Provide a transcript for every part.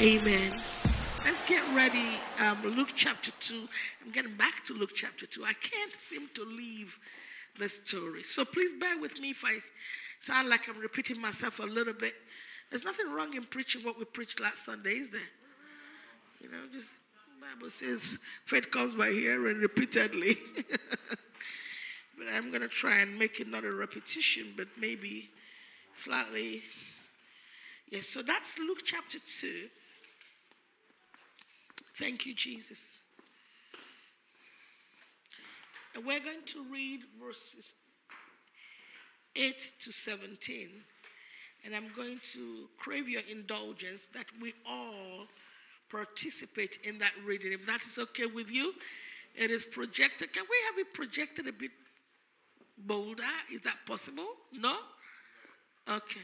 Amen. Let's get ready. Um, Luke chapter 2. I'm getting back to Luke chapter 2. I can't seem to leave the story. So please bear with me if I sound like I'm repeating myself a little bit. There's nothing wrong in preaching what we preached last Sunday, is there? You know, just Bible says faith comes by hearing repeatedly. but I'm going to try and make it not a repetition, but maybe slightly. Yes, so that's Luke chapter 2. Thank you, Jesus. And we're going to read verses 8 to 17. And I'm going to crave your indulgence that we all participate in that reading. If that is okay with you, it is projected. Can we have it projected a bit bolder? Is that possible? No? Okay.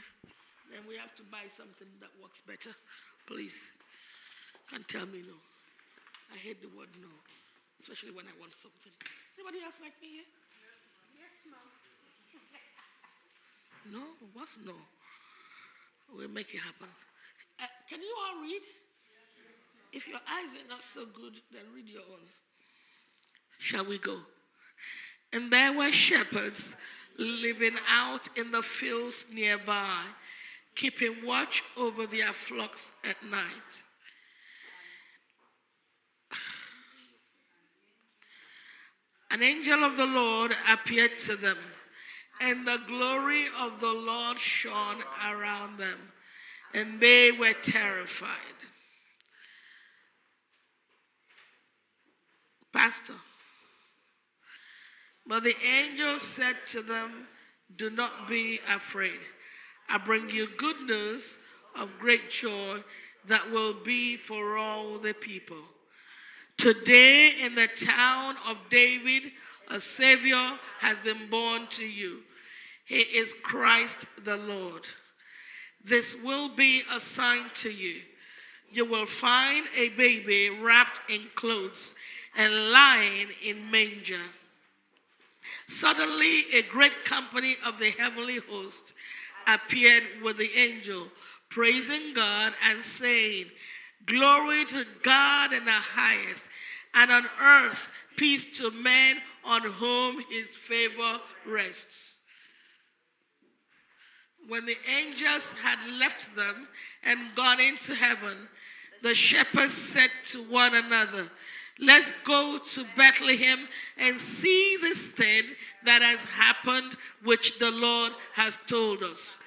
Then we have to buy something that works better. Please. Can't tell me no. I hate the word no, especially when I want something. Anybody else like me here? Yes, ma'am. No? What? No. We'll make it happen. Uh, can you all read? If your eyes are not so good, then read your own. Shall we go? And there were shepherds living out in the fields nearby, keeping watch over their flocks at night. An angel of the Lord appeared to them, and the glory of the Lord shone around them, and they were terrified. Pastor, but the angel said to them, Do not be afraid. I bring you good news of great joy that will be for all the people. Today, in the town of David, a Savior has been born to you. He is Christ the Lord. This will be a sign to you. You will find a baby wrapped in clothes and lying in manger. Suddenly, a great company of the heavenly host appeared with the angel, praising God and saying, Glory to God in the highest, and on earth peace to men on whom his favor rests. When the angels had left them and gone into heaven, the shepherds said to one another, Let's go to Bethlehem and see this thing that has happened, which the Lord has told us.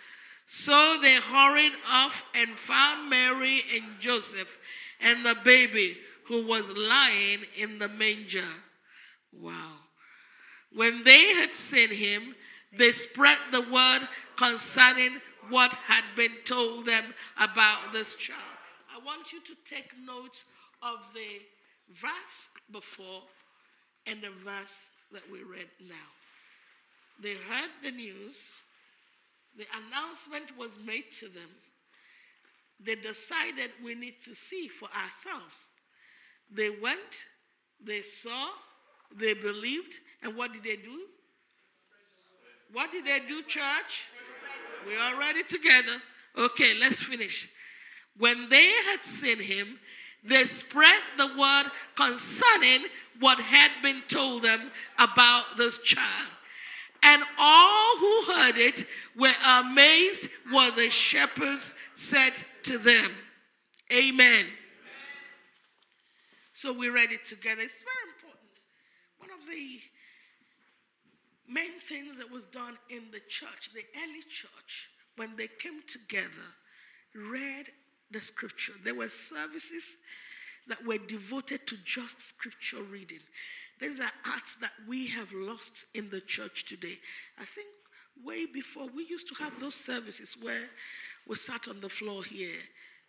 So they hurried off and found Mary and Joseph and the baby who was lying in the manger. Wow. When they had seen him, they spread the word concerning what had been told them about this child. I want you to take note of the verse before and the verse that we read now. They heard the news, the announcement was made to them. They decided we need to see for ourselves. They went, they saw, they believed, and what did they do? What did they do, church? We are ready together. Okay, let's finish. When they had seen him, they spread the word concerning what had been told them about this child. And all who heard it were amazed what the shepherds said to them. Amen. Amen. So we read it together. It's very important. One of the main things that was done in the church, the early church, when they came together, read the scripture. There were services that were devoted to just scripture reading. These are arts that we have lost in the church today. I think way before we used to have those services where we sat on the floor here,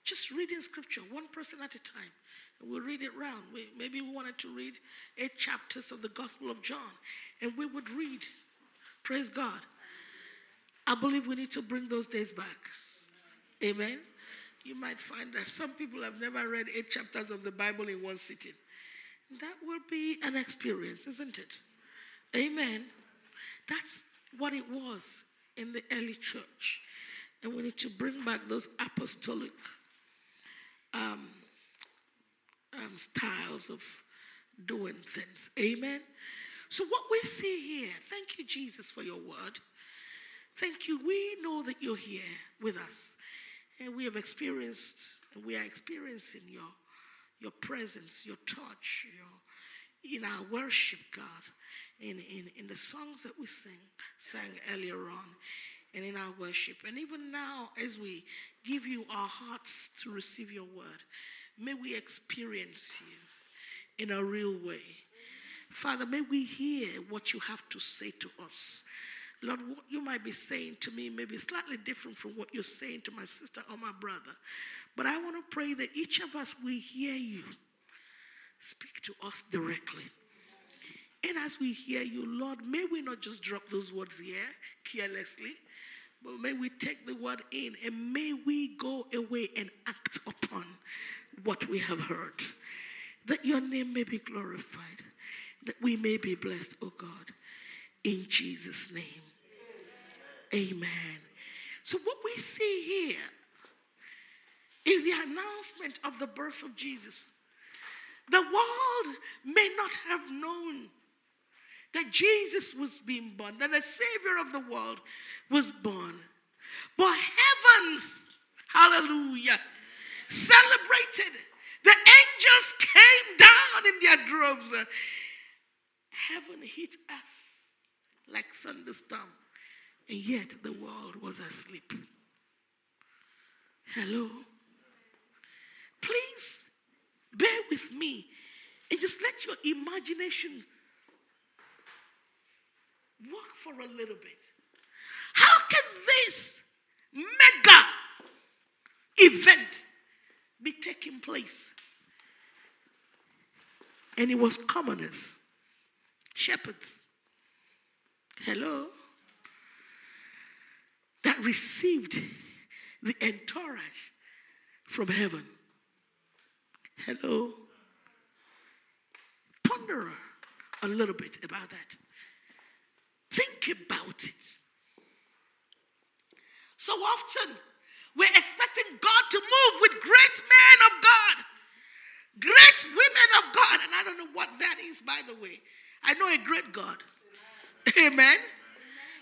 just reading scripture, one person at a time. And we read it round. We, maybe we wanted to read eight chapters of the Gospel of John, and we would read. Praise God. I believe we need to bring those days back. Amen you might find that some people have never read eight chapters of the Bible in one sitting. That will be an experience, isn't it? Amen. That's what it was in the early church. And we need to bring back those apostolic um, um, styles of doing things. Amen. So, what we see here, thank you, Jesus, for your word. Thank you. We know that you're here with us. And we have experienced, and we are experiencing your, your presence, your touch, your, in our worship, God, in, in, in the songs that we sing, sang earlier on, and in our worship. And even now, as we give you our hearts to receive your word, may we experience you in a real way. Father, may we hear what you have to say to us. Lord, what you might be saying to me may be slightly different from what you're saying to my sister or my brother. But I want to pray that each of us will hear you speak to us directly. And as we hear you, Lord, may we not just drop those words here carelessly, but may we take the word in and may we go away and act upon what we have heard. That your name may be glorified, that we may be blessed, O oh God, in Jesus' name. Amen. So, what we see here is the announcement of the birth of Jesus. The world may not have known that Jesus was being born, that the Savior of the world was born. But heavens, hallelujah, celebrated. The angels came down in their droves. Heaven hit earth like thunderstorm. And yet the world was asleep. Hello? Please bear with me and just let your imagination work for a little bit. How can this mega event be taking place? And it was commoners, shepherds. Hello? Received the entourage from heaven. Hello? Ponder a little bit about that. Think about it. So often, we're expecting God to move with great men of God, great women of God. And I don't know what that is, by the way. I know a great God. Amen.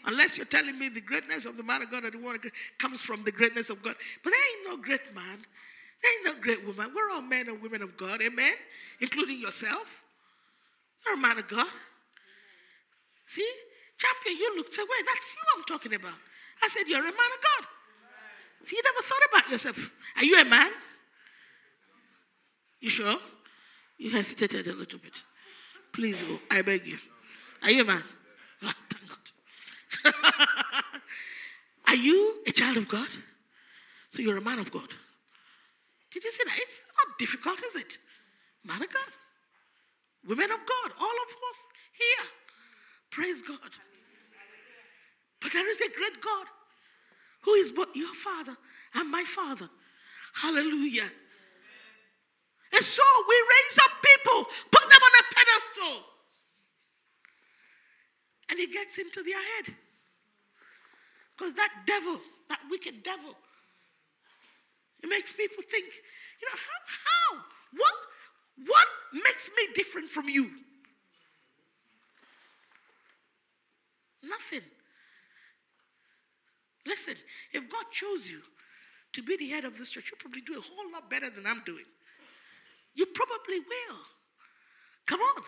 Unless you're telling me the greatness of the man of God or the woman comes from the greatness of God. But there ain't no great man. There ain't no great woman. We're all men and women of God. Amen? Including yourself. You're a man of God. See? Champion, you looked away. That's you I'm talking about. I said, You're a man of God. See, you never thought about yourself. Are you a man? You sure? You hesitated a little bit. Please go. I beg you. Are you a man? Are you a child of God? So you're a man of God. Did you see that? It's not difficult, is it? Man of God. Women of God. All of us here. Praise God. But there is a great God who is both your father and my father. Hallelujah. And so we raise up people, put them on a pedestal and it gets into their head. Because that devil, that wicked devil, it makes people think, you know, how, how? What, what makes me different from you? Nothing. Listen, if God chose you to be the head of this church, you'll probably do a whole lot better than I'm doing. You probably will. Come on.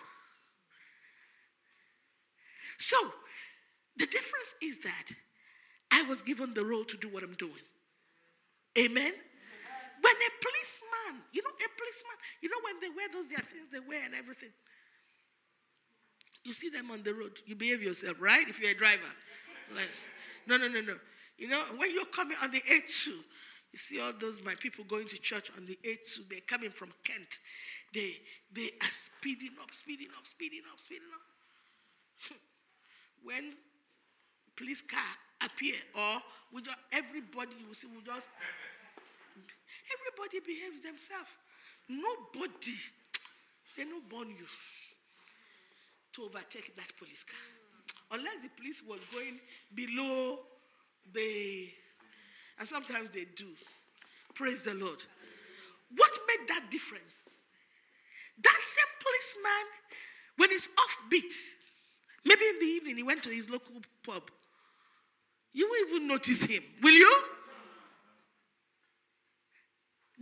So, the difference is that was given the role to do what I'm doing. Amen? When a policeman, you know, a policeman, you know, when they wear those their things they wear and everything, you see them on the road, you behave yourself, right? If you're a driver. Like, no, no, no, no. You know, when you're coming on the A2, you see all those my people going to church on the A2, they're coming from Kent. They they are speeding up, speeding up, speeding up, speeding up when police car appear or we just, everybody you see will just everybody behaves themselves. Nobody, they don't born you to overtake that police car. Unless the police was going below the and sometimes they do. Praise the Lord. What made that difference? That same policeman, when he's offbeat, maybe in the evening he went to his local pub, you won't even notice him, will you?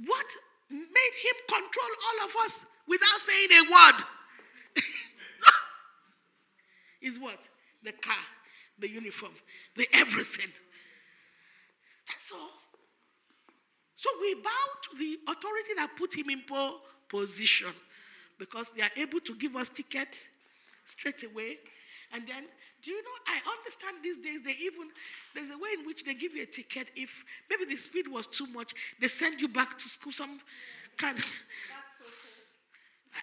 What made him control all of us without saying a word? is what? The car, the uniform, the everything. That's all. So we bow to the authority that put him in poor position because they are able to give us ticket straight away. And then, do you know, I understand these days they even, there's a way in which they give you a ticket if maybe the speed was too much, they send you back to school, some kind of.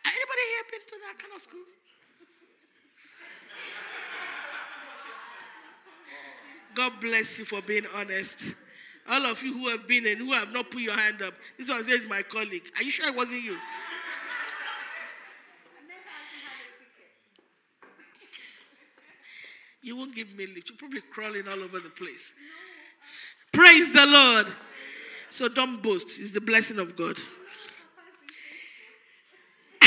Anybody here been to that kind of school? God bless you for being honest. All of you who have been and who have not put your hand up. This one says my colleague. Are you sure it wasn't you? You won't give me lift. You're probably crawling all over the place. Praise the Lord. So don't boast. It's the blessing of God.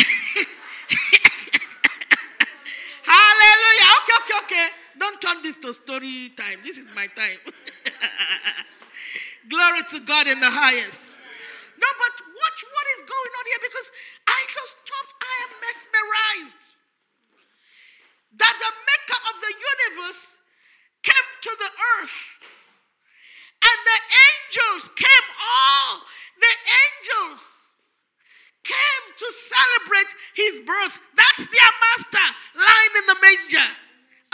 Hallelujah. Okay, okay, okay. Don't turn this to story time. This is my time. Glory to God in the highest. No, but watch what is going on here because I just stopped. I am mesmerized that the maker of the universe came to the earth and the angels came all the angels came to celebrate his birth that's their master lying in the manger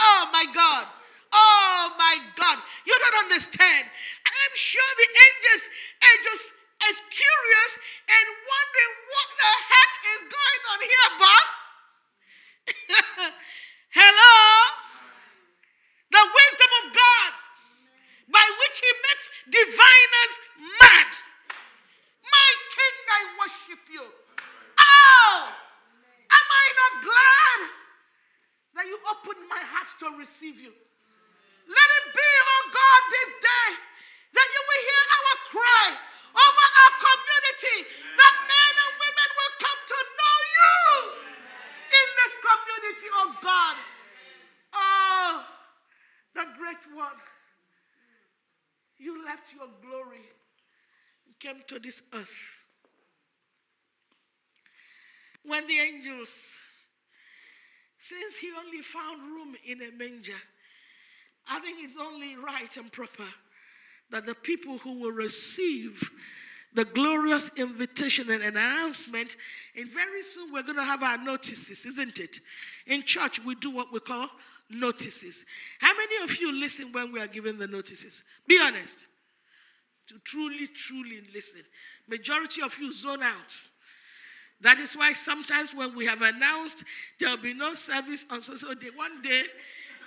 oh my god Oh my God. You don't understand. I'm sure the angels are just as curious and wondering what the heck is going on here, boss. Hello? The wisdom of God by which he makes diviners mad. My king, I worship you. Oh, am I not glad that you opened my heart to receive you? Let it be, oh God, this day that you will hear our cry over our community, that men and women will come to know you in this community, oh God. Oh, the great one. You left your glory and came to this earth. When the angels, since he only found room in a manger, I think it's only right and proper that the people who will receive the glorious invitation and announcement, and very soon we're going to have our notices, isn't it? In church, we do what we call notices. How many of you listen when we are given the notices? Be honest. To truly, truly listen. Majority of you zone out. That is why sometimes when we have announced there will be no service on so so day, one day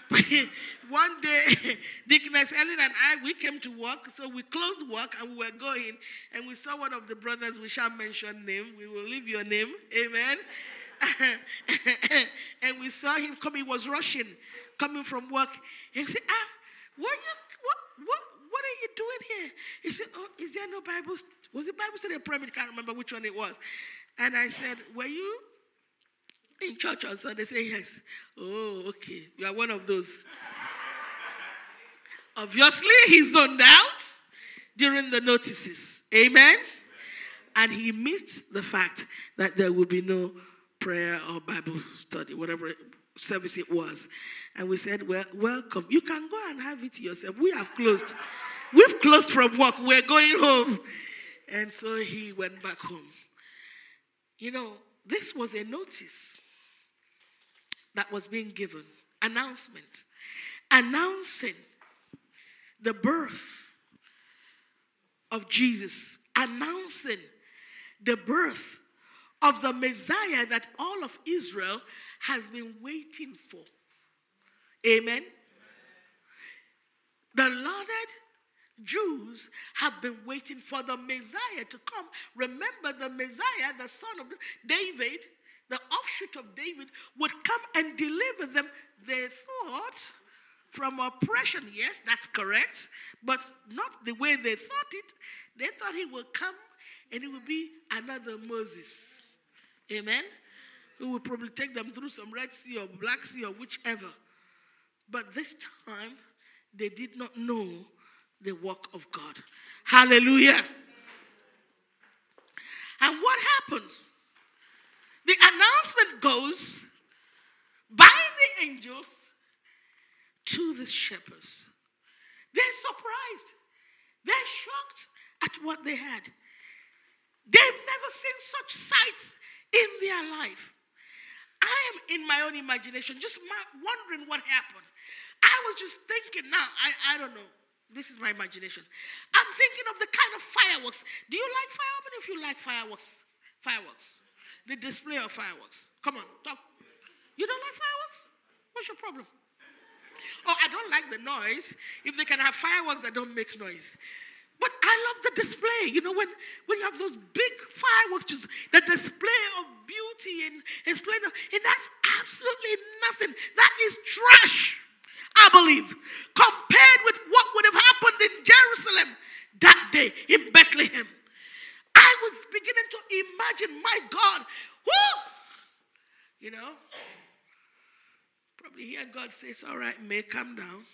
one day, Deaconess Ellen and I, we came to work. So we closed work and we were going. And we saw one of the brothers, we shall mention name. We will leave your name. Amen. and we saw him coming. He was rushing, coming from work. And he said, ah, what, you, what, what, what are you doing here? He said, oh, is there no Bible? Was it Bible study or prayer? I can't remember which one it was. And I said, were you in church on Sunday say yes. Oh, okay. You are one of those. Obviously, he zoned out during the notices. Amen. And he missed the fact that there would be no prayer or Bible study, whatever service it was. And we said, Well, welcome. You can go and have it yourself. We have closed. We've closed from work. We're going home. And so he went back home. You know, this was a notice that was being given. Announcement. Announcing the birth of Jesus. Announcing the birth of the Messiah that all of Israel has been waiting for. Amen. The lauded Jews have been waiting for the Messiah to come. Remember, the Messiah, the son of David, the offshoot of David, would come and deliver them. They thought from oppression. Yes, that's correct, but not the way they thought it. They thought he would come and he would be another Moses. Amen? Who would probably take them through some Red Sea or Black Sea or whichever. But this time, they did not know the work of God. Hallelujah. And what happens? The announcement goes by the angels to the shepherds. They're surprised. They're shocked at what they had. They've never seen such sights in their life. I am in my own imagination, just wondering what happened. I was just thinking now, I, I don't know. This is my imagination. I'm thinking of the kind of fireworks. Do you like fireworks? If you like fireworks, fireworks, the display of fireworks. Come on, talk. You don't like fireworks? What's your problem? Oh, I don't like the noise. If they can have fireworks that don't make noise. But I love the display. You know, when, when you have those big fireworks, just the display of beauty and, and splendor, and that's absolutely nothing. That is trash, I believe, compared with what would have happened in Jerusalem that day in Bethlehem. I was beginning to imagine, my God, whoo, you know, probably hear God says, All right, may come down.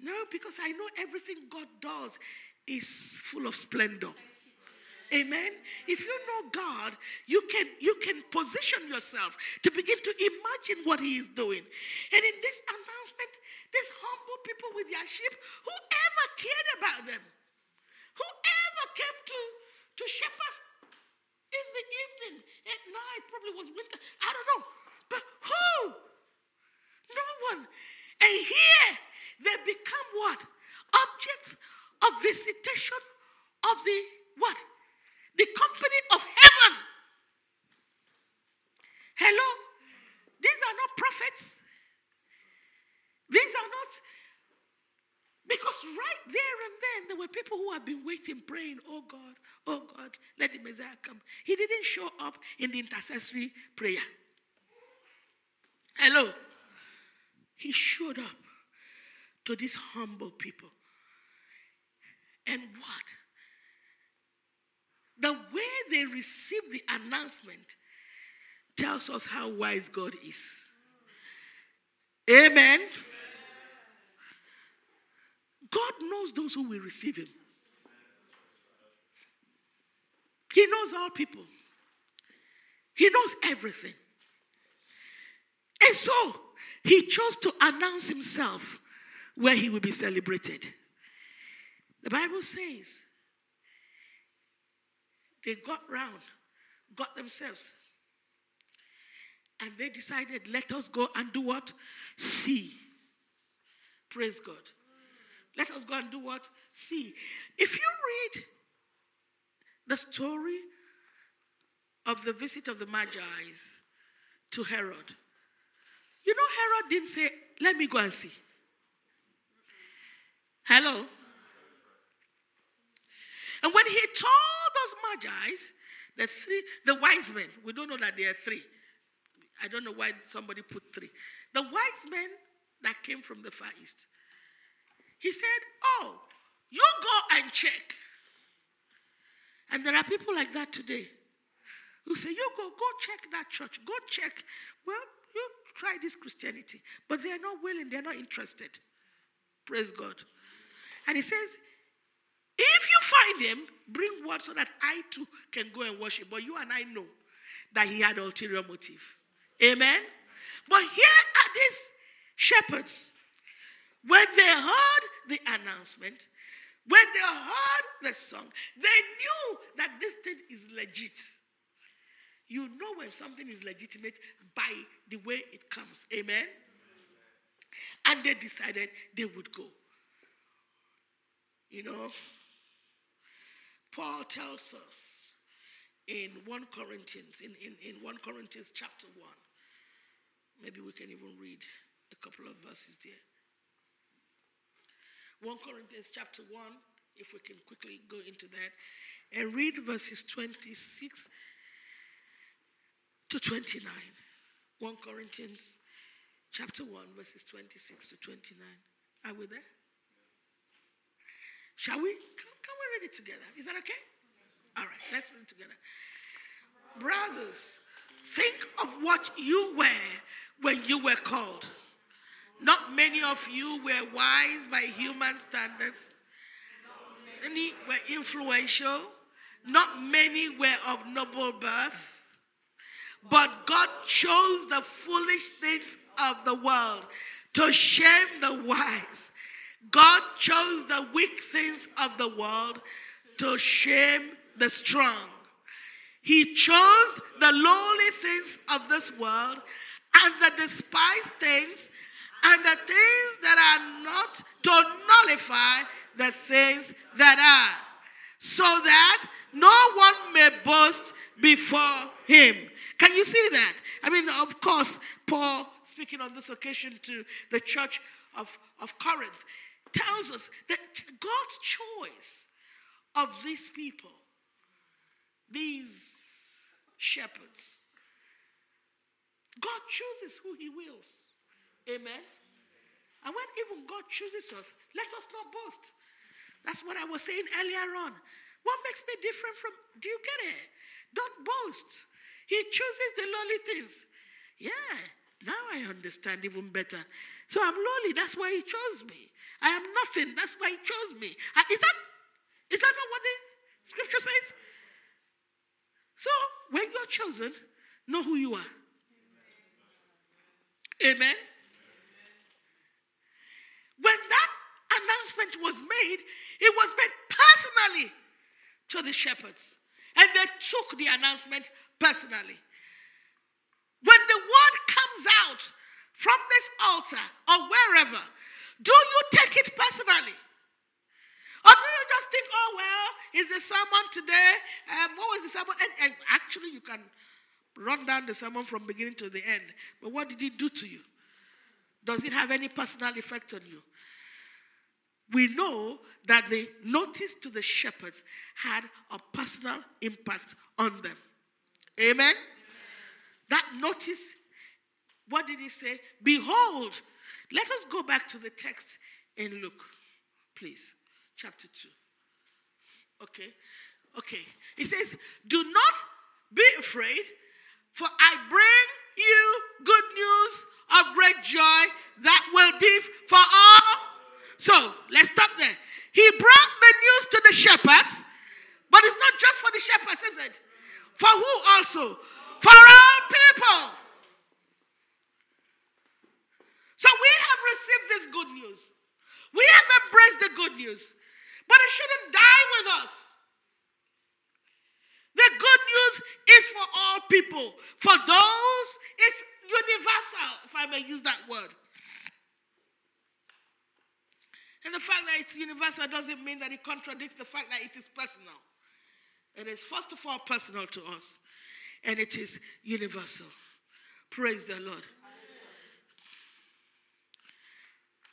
No, because I know everything God does is full of splendor. Amen. If you know God, you can you can position yourself to begin to imagine what He is doing. And in this announcement, these humble people with their sheep, whoever cared about them, whoever came to to shepherds in the evening, at night, probably was winter. I don't know, but who? No one. And here they become what? Objects of visitation of the what? The company of heaven. Hello? These are not prophets. These are not, because right there and then there were people who had been waiting, praying, oh God, oh God, let the Messiah come. He didn't show up in the intercessory prayer. Hello? He showed up to these humble people. And what? The way they received the announcement tells us how wise God is. Amen. God knows those who will receive Him. He knows all people, He knows everything. And so, He chose to announce Himself where He will be celebrated. The Bible says they got round, got themselves, and they decided, let us go and do what? See. Praise God. Let us go and do what? See. If you read the story of the visit of the Magi's to Herod, you know, Herod didn't say, let me go and see. Hello? And when he told those magi's, the three, the wise men, we don't know that they are three. I don't know why somebody put three. The wise men that came from the Far East. He said, Oh, you go and check. And there are people like that today who say, You go, go check that church. Go check. Well, you try this Christianity. But they are not willing, they're not interested. Praise God. And he says, if you find him, bring word so that I too can go and worship. But you and I know that he had ulterior motive. Amen. But here are these shepherds. When they heard the announcement, when they heard the song, they knew that this thing is legit. You know when something is legitimate by the way it comes. Amen. And they decided they would go. You know, Paul tells us in 1 Corinthians, in, in, in 1 Corinthians chapter 1, maybe we can even read a couple of verses there. 1 Corinthians chapter 1, if we can quickly go into that, and read verses 26 to 29. 1 Corinthians chapter 1, verses 26 to 29. Are we there? Shall we? Can, we read it together? Is that okay? All right, let's read it together. Brothers, think of what you were when you were called. Not many of you were wise by human standards. Many were influential. Not many were of noble birth. But God chose the foolish things of the world to shame the wise. God chose the weak things of the world to shame the strong. He chose the lowly things of this world and the despised things and the things that are not to nullify the things that are, so that no one may boast before him. Can you see that? I mean, of course, Paul, speaking on this occasion to the church of, of Corinth, tells us that God's choice of these people, these shepherds, God chooses who he wills. Amen. And when even God chooses us, let us not boast. That's what I was saying earlier on. What makes me different from, do you get it? Don't boast. He chooses the lowly things. Yeah, now I understand even better. So I'm lowly, that's why he chose me. I am nothing, that's why he chose me. Is that, is that not what the scripture says? So when you're chosen, know who you are. Amen. When that announcement was made, it was made personally to the shepherds. And they took the announcement personally. When the word comes out from this altar or wherever, do you take it personally? Or do you just think, oh, well, is the sermon today? Um, what was the sermon? And, and actually, you can run down the sermon from beginning to the end. But what did it do to you? Does it have any personal effect on you? We know that the notice to the shepherds had a personal impact on them. Amen? Amen? That notice, what did he say? Behold, let us go back to the text in Luke, please, chapter 2. Okay? Okay. He says, Do not be afraid, for I bring you good news of great joy that will be for all so let's stop there. He brought the news to the shepherds, but it's not just for the shepherds, is it? For who also? For all people. So we have received this good news. We have embraced the good news, but it shouldn't die with us. The good news is for all people. For those, it's universal, if I may use that word. And the fact that it's universal doesn't mean that it contradicts the fact that it is personal. It is, first of all, personal to us, and it is universal. Praise the Lord.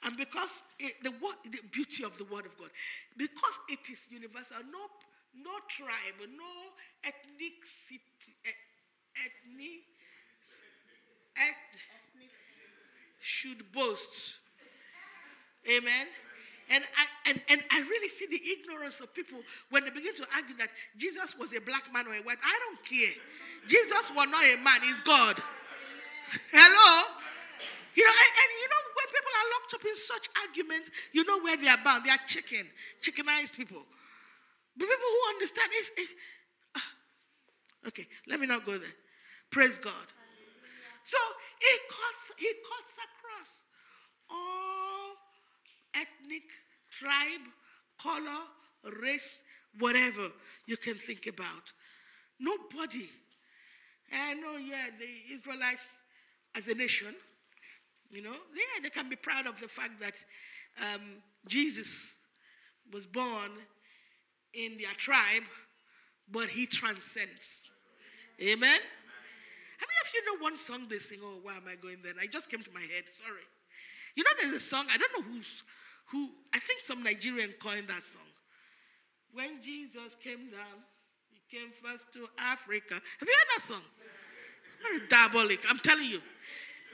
And because it, the, word, the beauty of the Word of God, because it is universal, no, no tribe, no eh, ethnic city, ethnic, ethnic should boast. Amen. And I, and, and I really see the ignorance of people when they begin to argue that Jesus was a black man or a white. I don't care. Jesus was not a man, he's God. Hello? You know, and, and, you know, when people are locked up in such arguments, you know where they are bound. They are chicken, chickenized people. But people who understand if, if uh, okay, let me not go there. Praise God. So he cuts, he cuts across all ethnic, tribe, color, race, whatever you can think about. Nobody. I know, yeah, the Israelites as a nation, you know, yeah, they can be proud of the fact that um, Jesus was born in their tribe, but he transcends. Amen? How many of you know one song they sing? Oh, why am I going there? I just came to my head. Sorry. You know, there's a song, I don't know who's, who, I think some Nigerian coined that song. When Jesus came down, he came first to Africa. Have you heard that song? Very diabolic, I'm telling you.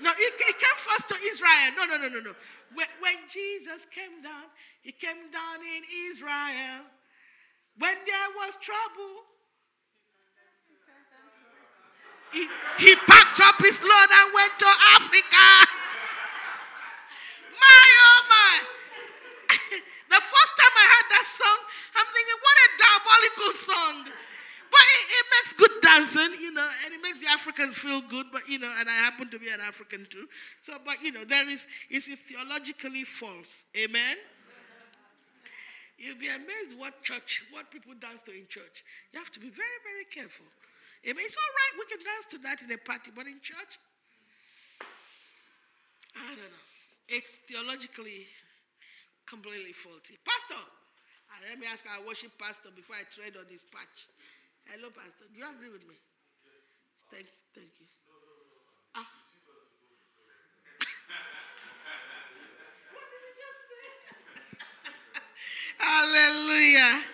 No, he, he came first to Israel. No, no, no, no, no. When, when Jesus came down, he came down in Israel. When there was trouble, he, he packed up his load and went to Africa. Oh my. the first time I heard that song, I'm thinking, what a diabolical song. But it, it, makes good dancing, you know, and it makes the Africans feel good, but, you know, and I happen to be an African too. So, but, you know, there is, it's theologically false. Amen? You'll be amazed what church, what people dance to in church. You have to be very, very careful. Amen. It's all right, we can dance to that in a party, but in church, I don't know. It's theologically completely faulty. Pastor, uh, let me ask our worship pastor before I tread on his patch. Hello, Pastor. Do you agree with me? Thank, thank you. Ah. what did just say? Hallelujah.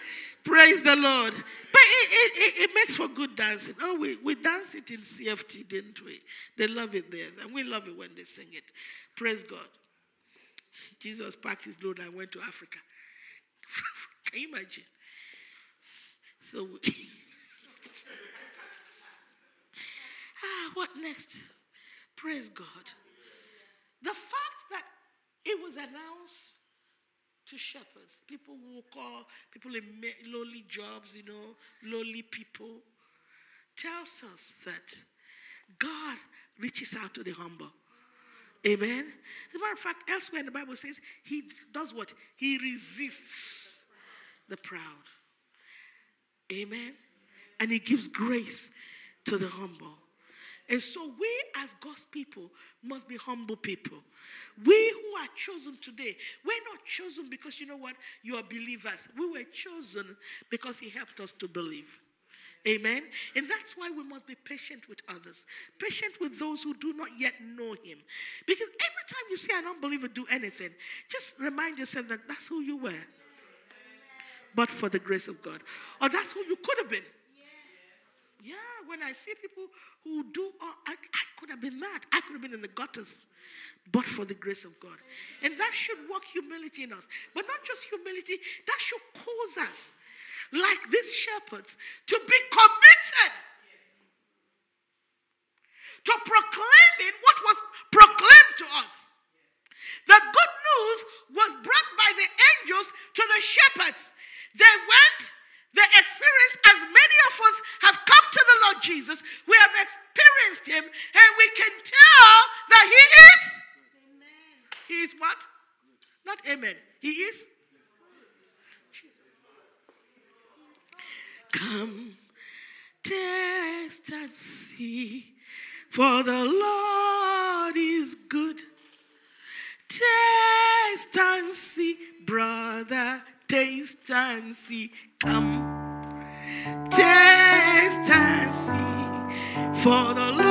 Praise the Lord. But it, it, it, it, makes for good dancing. Oh, we, we dance it in CFT, didn't we? They love it there. And we love it when they sing it. Praise God. Jesus packed his load and went to Africa. Can you imagine? So, ah, what next? Praise God. The fact that it was announced to shepherds, people who call people in lowly jobs, you know, lowly people, tells us that God reaches out to the humble. Amen. As a matter of fact, elsewhere in the Bible says he does what? He resists the proud. Amen. And he gives grace to the humble. And so we, as God's people, must be humble people. We who are chosen today, we're not chosen because you know what? You are believers. We were chosen because He helped us to believe. Amen. And that's why we must be patient with others, patient with those who do not yet know Him. Because every time you see an unbeliever do anything, just remind yourself that that's who you were, but for the grace of God. Or that's who you could have been. Yeah, when I see people who do, oh, I, I could have been mad. I could have been in the gutters, but for the grace of God. And that should work humility in us. But not just humility, that should cause us like these shepherds, to be committed to proclaiming what was proclaimed to us. The good news was brought by the angels to the shepherds. They went, they experienced, as many of us have come to the Lord Jesus, we have experienced him, and we can tell that he is. Amen. He is what? Not amen. He is Come, taste for the Lord is good. Taste and see, brother, taste and see. Come, taste and see, for the Lord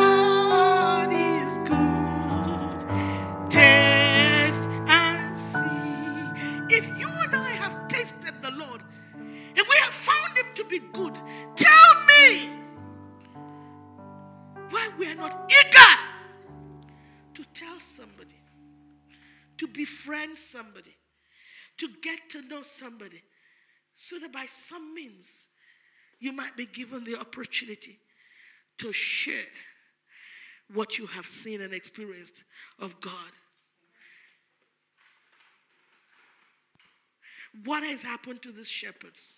somebody, to get to know somebody, so that by some means you might be given the opportunity to share what you have seen and experienced of God. What has happened to these shepherds?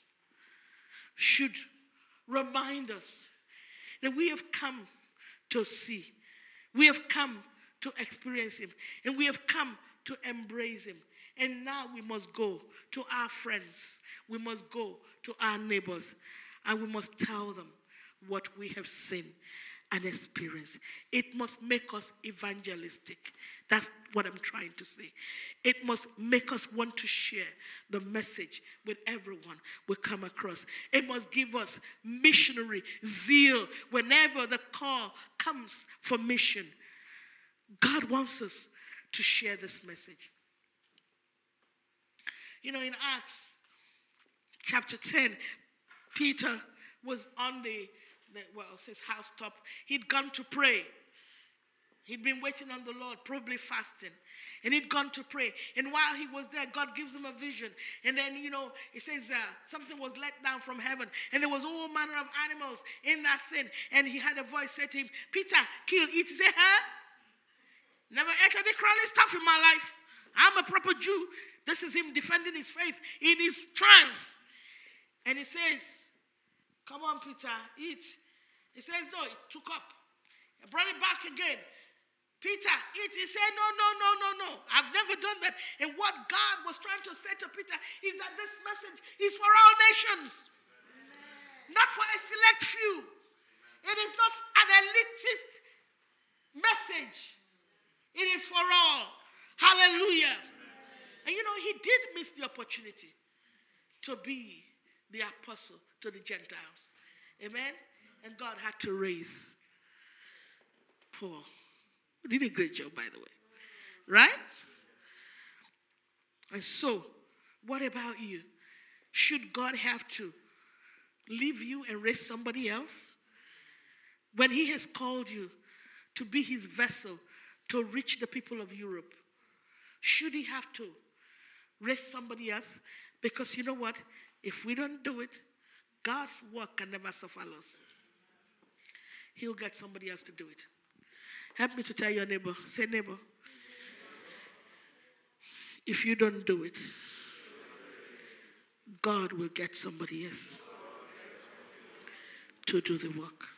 should remind us that we have come to see, we have come to experience Him, and we have come to embrace Him. And now we must go to our friends, we must go to our neighbors, and we must tell them what we have seen and experienced. It must make us evangelistic. That's what I'm trying to say. It must make us want to share the message with everyone we come across. It must give us missionary zeal whenever the call comes for mission. God wants us to share this message. You know, in Acts chapter 10, Peter was on the the, well, his housetop. He'd gone to pray. He'd been waiting on the Lord, probably fasting. And he'd gone to pray. And while he was there, God gives him a vision. And then, you know, it says uh, something was let down from heaven. And there was all manner of animals in that thing. And he had a voice say to him, Peter, kill, eat. He said, huh? Never ate any crawling stuff in my life. I'm a proper Jew. This is him defending his faith in his trance. And he says, Come on, Peter, eat. He says, No, he took up. I brought it back again. Peter, eat. He said, No, no, no, no, no. I've never done that. And what God was trying to say to Peter is that this message is for all nations, Amen. not for a select few. It is not an elitist message, it is for all. Hallelujah. And you know, he did miss the opportunity to be the apostle to the Gentiles. Amen. And God had to raise Paul. He did a great job, by the way. Right? And so, what about you? Should God have to leave you and raise somebody else? When He has called you to be His vessel to reach the people of Europe, should He have to raise somebody else? Because you know what? If we don't do it, God's work can never suffer loss. He'll get somebody else to do it. Help me to tell your neighbor. Say, neighbor. If you don't do it, God will get somebody else to do the work.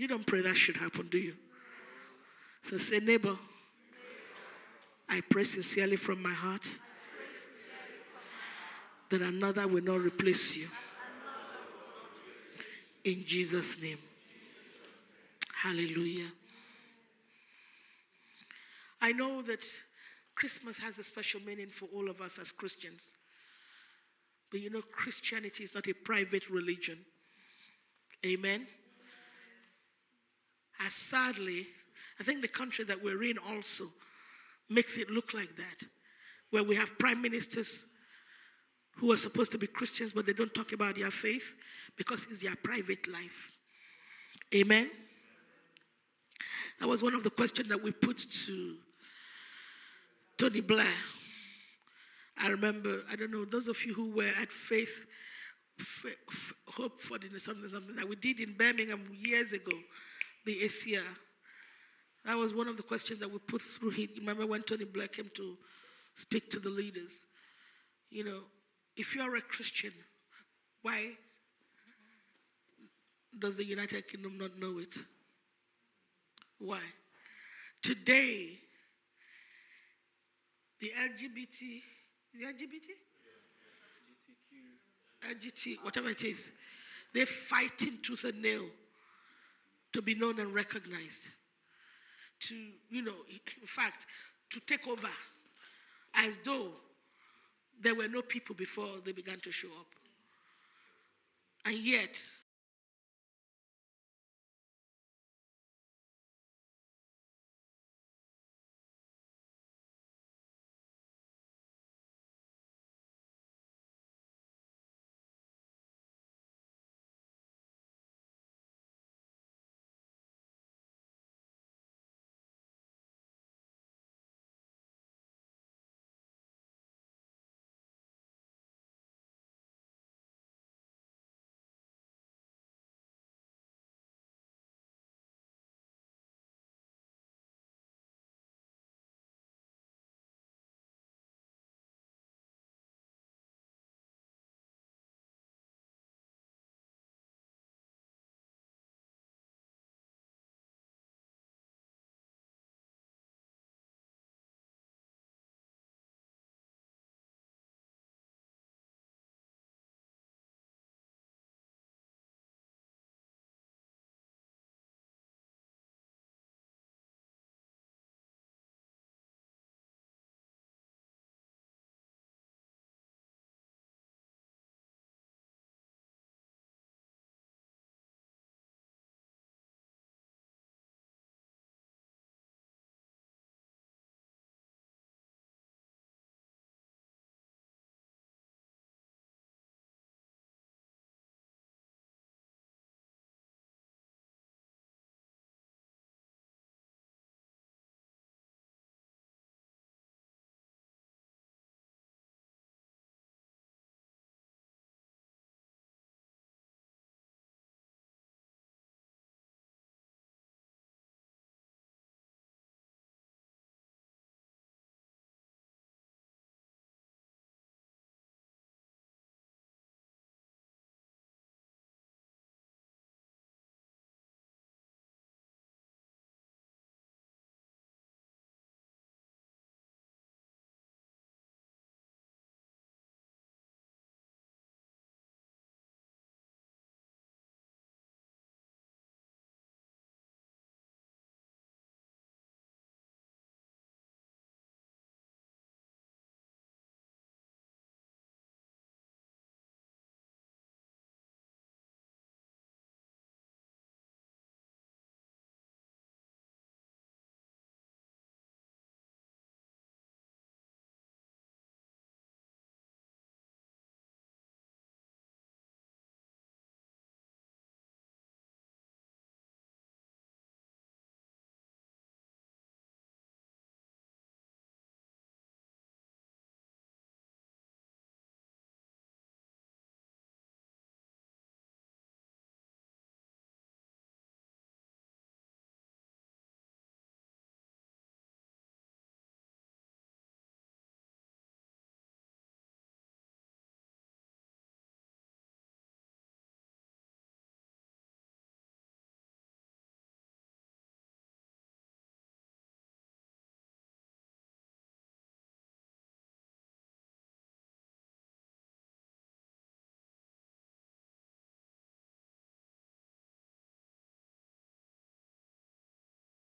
You don't pray that should happen, do you? So say, neighbor, I pray sincerely from my heart that another will not replace you. In Jesus' name. Hallelujah. I know that Christmas has a special meaning for all of us as Christians. But you know, Christianity is not a private religion. Amen. As sadly, I think the country that we're in also makes it look like that, where we have prime ministers who are supposed to be Christians, but they don't talk about their faith because it's their private life. Amen. That was one of the questions that we put to Tony Blair. I remember, I don't know, those of you who were at Faith, F- Hope for something, something that we did in Birmingham years ago, the ACR. That was one of the questions that we put through him. Remember when Tony Blair came to speak to the leaders? You know, if you are a Christian, why does the United Kingdom not know it? Why? Today, the LGBT, the LGBT? LGBT, whatever it is, they're fighting tooth and nail to be known and recognized. To, you know, in fact, to take over as though there were no people before they began to show up. And yet,